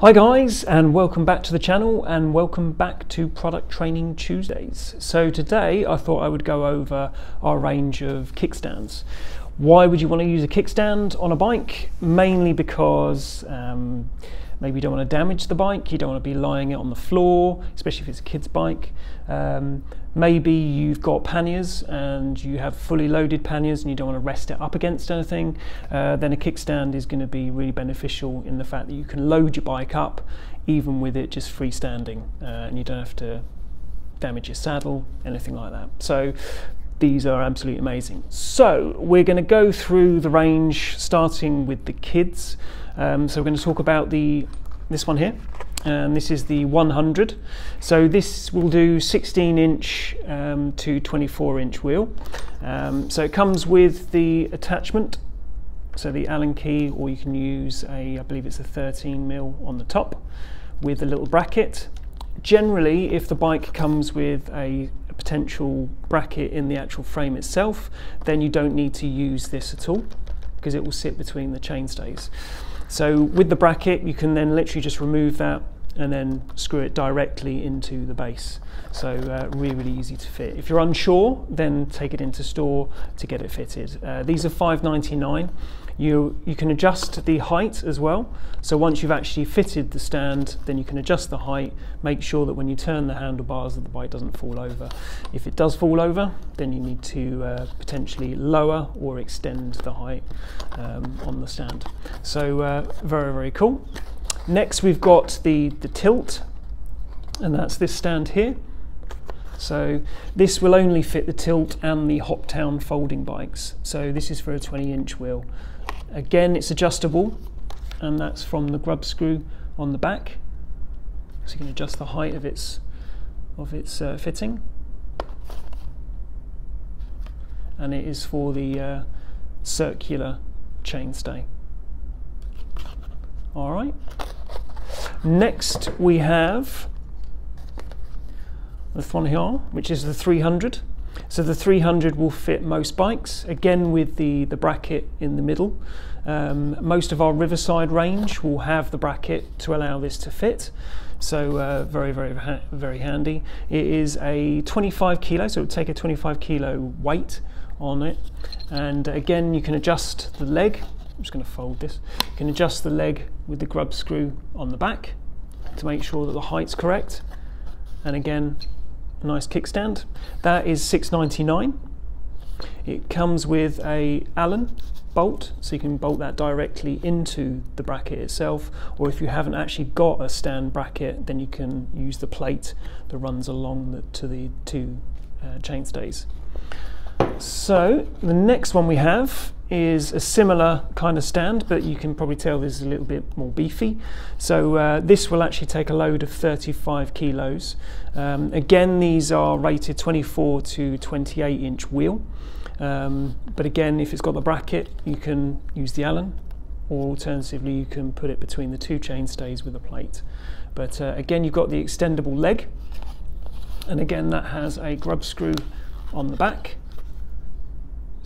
Hi guys and welcome back to the channel and welcome back to Product Training Tuesdays. So today I thought I would go over our range of kickstands. Why would you want to use a kickstand on a bike? Mainly because um, maybe you don't want to damage the bike, you don't want to be lying it on the floor, especially if it's a kid's bike. Um, maybe you've got panniers and you have fully loaded panniers and you don't want to rest it up against anything, uh, then a kickstand is going to be really beneficial in the fact that you can load your bike up even with it just freestanding uh, and you don't have to damage your saddle, anything like that. So these are absolutely amazing. So we're going to go through the range starting with the kids. Um, so we're going to talk about the this one here and this is the 100 so this will do 16 inch um, to 24 inch wheel um, so it comes with the attachment so the allen key or you can use a I believe it's a 13 mil on the top with a little bracket generally if the bike comes with a potential bracket in the actual frame itself then you don't need to use this at all because it will sit between the chainstays so with the bracket, you can then literally just remove that and then screw it directly into the base. So uh, really, really easy to fit. If you're unsure, then take it into store to get it fitted. Uh, these are 5.99. You, you can adjust the height as well. So once you've actually fitted the stand, then you can adjust the height, make sure that when you turn the handlebars that the bike doesn't fall over. If it does fall over, then you need to uh, potentially lower or extend the height um, on the stand. So uh, very, very cool. Next we've got the, the tilt, and that's this stand here. So this will only fit the tilt and the Hoptown folding bikes. So this is for a 20 inch wheel. Again, it's adjustable, and that's from the grub screw on the back. So you can adjust the height of its, of its uh, fitting. And it is for the uh, circular chainstay. All right. Next we have the one here, which is the 300. So the 300 will fit most bikes, again with the, the bracket in the middle. Um, most of our Riverside range will have the bracket to allow this to fit. So uh, very, very, very handy. It is a 25 kilo, so it would take a 25 kilo weight on it. And again, you can adjust the leg. I'm just going to fold this. You can adjust the leg with the grub screw on the back to make sure that the height's correct. And again, nice kickstand. That is 6.99. It comes with a Allen bolt, so you can bolt that directly into the bracket itself, or if you haven't actually got a stand bracket, then you can use the plate that runs along the, to the two uh, chainstays. So the next one we have is a similar kind of stand, but you can probably tell this is a little bit more beefy. So uh, this will actually take a load of 35 kilos. Um, again, these are rated 24 to 28 inch wheel. Um, but again, if it's got the bracket, you can use the Allen, or alternatively, you can put it between the two chainstays with a plate. But uh, again, you've got the extendable leg, and again, that has a grub screw on the back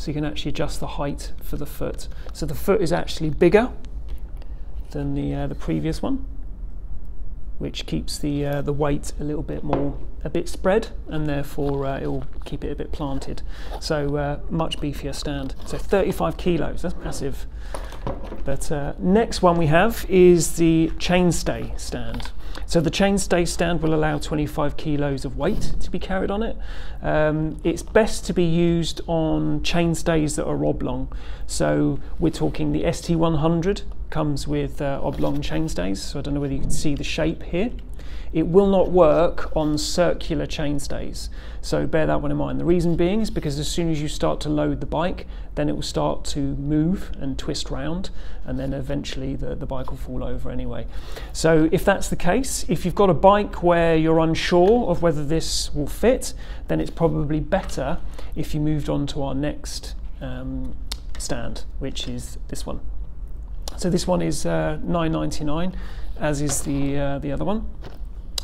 so you can actually adjust the height for the foot. So the foot is actually bigger than the, uh, the previous one, which keeps the, uh, the weight a little bit more, a bit spread, and therefore uh, it will keep it a bit planted. So uh, much beefier stand. So 35 kilos, that's massive. But uh, next one we have is the chainstay stand. So the chainstay stand will allow 25 kilos of weight to be carried on it. Um, it's best to be used on chainstays that are oblong. So we're talking the ST100 comes with uh, oblong chainstays. So I don't know whether you can see the shape here. It will not work on circular chainstays, so bear that one in mind. The reason being is because as soon as you start to load the bike, then it will start to move and twist round, and then eventually the, the bike will fall over anyway. So if that's the case, if you've got a bike where you're unsure of whether this will fit, then it's probably better if you moved on to our next um, stand, which is this one. So this one is uh, 9.99, as is the uh, the other one.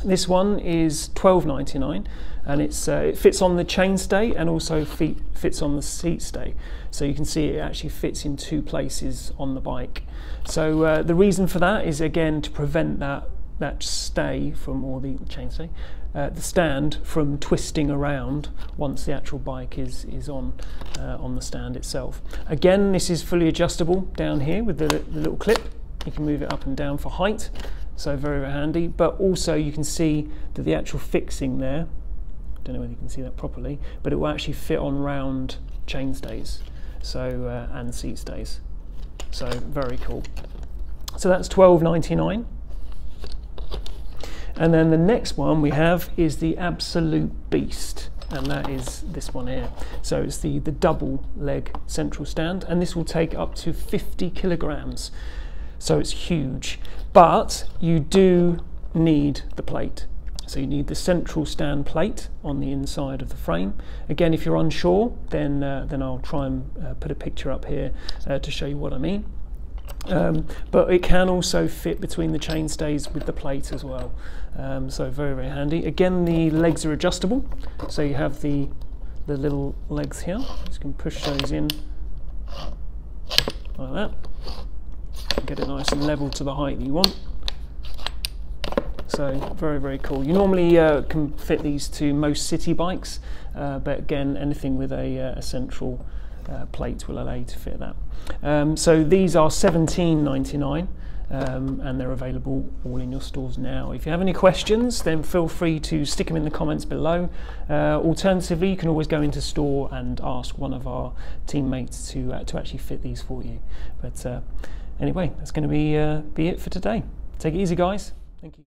This one is $12.99 and it's, uh, it fits on the chainstay and also feet, fits on the seat stay. So you can see it actually fits in two places on the bike. So uh, the reason for that is again to prevent that, that stay from, or the chainstay, uh, the stand from twisting around once the actual bike is, is on, uh, on the stand itself. Again, this is fully adjustable down here with the, the little clip. You can move it up and down for height, so very, very handy. But also you can see that the actual fixing there, don't know whether you can see that properly, but it will actually fit on round chain stays so, uh, and seat stays. So very cool. So that's 12.99. And then the next one we have is the Absolute Beast, and that is this one here. So it's the, the double leg central stand, and this will take up to 50 kilograms. So it's huge, but you do need the plate. So you need the central stand plate on the inside of the frame. Again, if you're unsure, then, uh, then I'll try and uh, put a picture up here uh, to show you what I mean. Um, but it can also fit between the chainstays with the plate as well. Um, so very, very handy. Again, the legs are adjustable. So you have the, the little legs here. You can push those in like that. Get it nice and level to the height that you want. So very, very cool. You normally uh, can fit these to most city bikes, uh, but again, anything with a, uh, a central uh, plate will allow you to fit that. Um, so these are 17.99. Um, and they're available all in your stores now. If you have any questions, then feel free to stick them in the comments below. Uh, alternatively, you can always go into store and ask one of our teammates to uh, to actually fit these for you. But uh, anyway, that's going to be uh, be it for today. Take it easy, guys. Thank you.